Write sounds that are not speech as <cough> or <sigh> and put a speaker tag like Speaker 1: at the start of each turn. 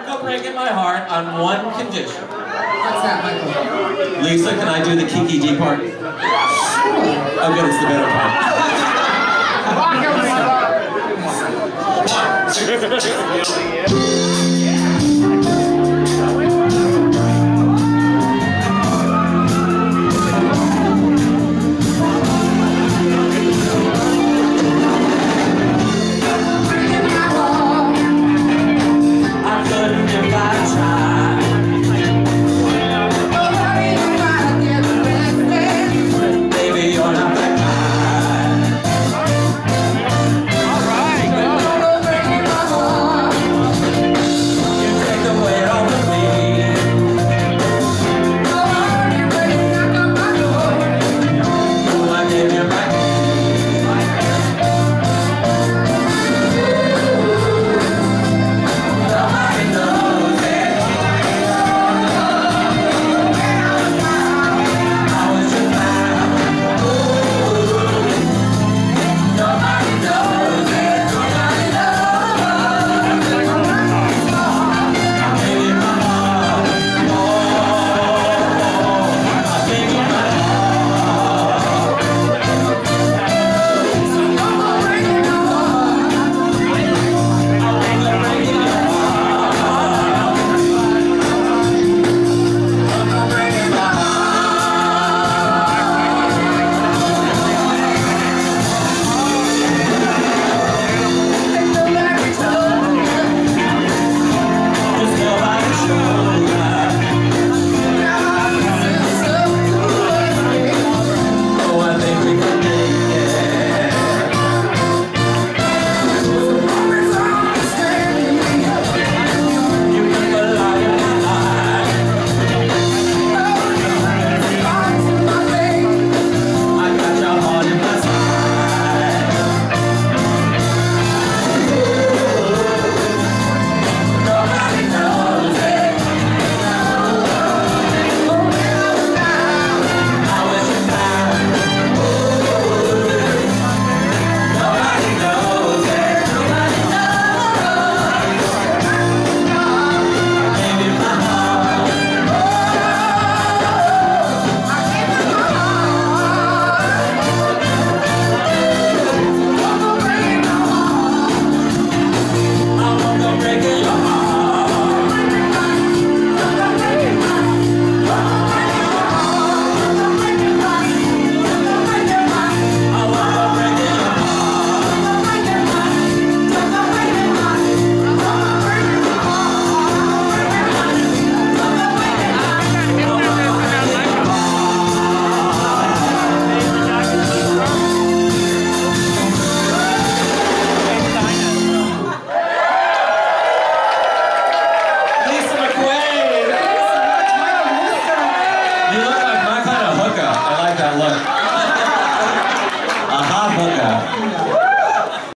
Speaker 1: Michael breaking my heart on one condition.
Speaker 2: What's that, Michael?
Speaker 1: Lisa, can I do the Kiki Dee part?
Speaker 2: Sure.
Speaker 1: Oh, good, it's the better part. Rock out, Lisa! <laughs> 你 <laughs> 们